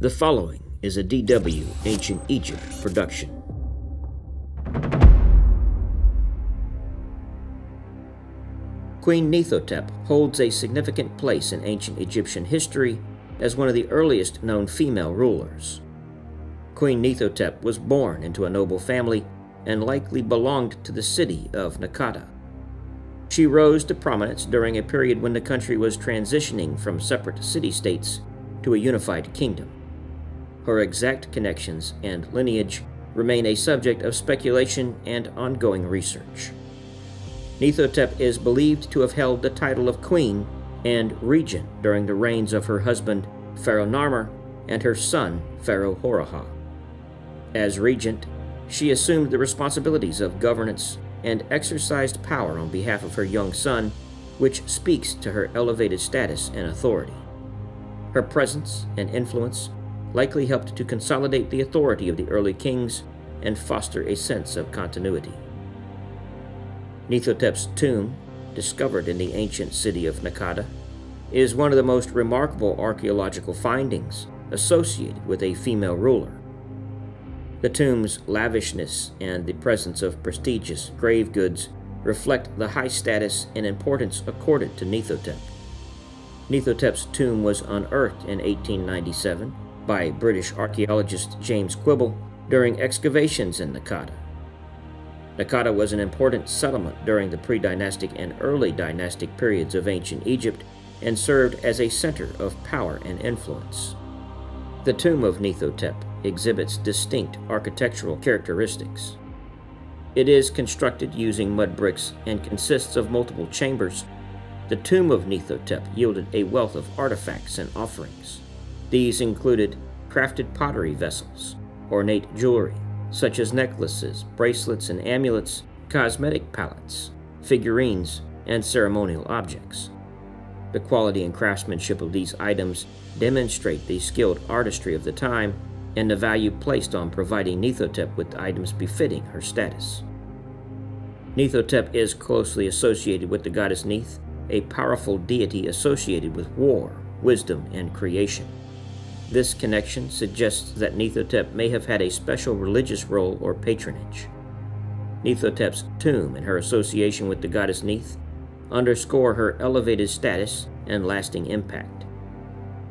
The following is a DW Ancient Egypt production. Queen Neithotep holds a significant place in ancient Egyptian history as one of the earliest known female rulers. Queen Neithotep was born into a noble family and likely belonged to the city of Naqada. She rose to prominence during a period when the country was transitioning from separate city states to a unified kingdom. Her exact connections and lineage remain a subject of speculation and ongoing research. Neithotep is believed to have held the title of queen and regent during the reigns of her husband Pharaoh Narmer and her son Pharaoh Hor-Aha. As regent, she assumed the responsibilities of governance and exercised power on behalf of her young son, which speaks to her elevated status and authority. Her presence and influence likely helped to consolidate the authority of the early kings and foster a sense of continuity. Neithotep's tomb, discovered in the ancient city of Naqada, is one of the most remarkable archaeological findings associated with a female ruler. The tomb's lavishness and the presence of prestigious grave goods reflect the high status and importance accorded to Neithotep. Neithotep's tomb was unearthed in 1897 by British archaeologist James Quibell during excavations in Naqada. Naqada was an important settlement during the pre-dynastic and early dynastic periods of ancient Egypt and served as a center of power and influence. The tomb of Neithotep exhibits distinct architectural characteristics. It is constructed using mud bricks and consists of multiple chambers. The tomb of Neithotep yielded a wealth of artifacts and offerings. These included crafted pottery vessels, ornate jewelry, such as necklaces, bracelets, and amulets, cosmetic palettes, figurines, and ceremonial objects. The quality and craftsmanship of these items demonstrate the skilled artistry of the time and the value placed on providing Neithotep with items befitting her status. Neithotep is closely associated with the goddess Neith, a powerful deity associated with war, wisdom, and creation. This connection suggests that Neithotep may have had a special religious role or patronage. Neithotep's tomb and her association with the goddess Neith underscore her elevated status and lasting impact.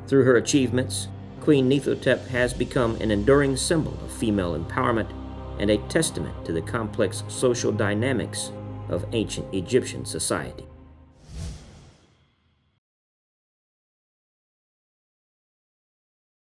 Through her achievements, Queen Neithotep has become an enduring symbol of female empowerment and a testament to the complex social dynamics of ancient Egyptian society.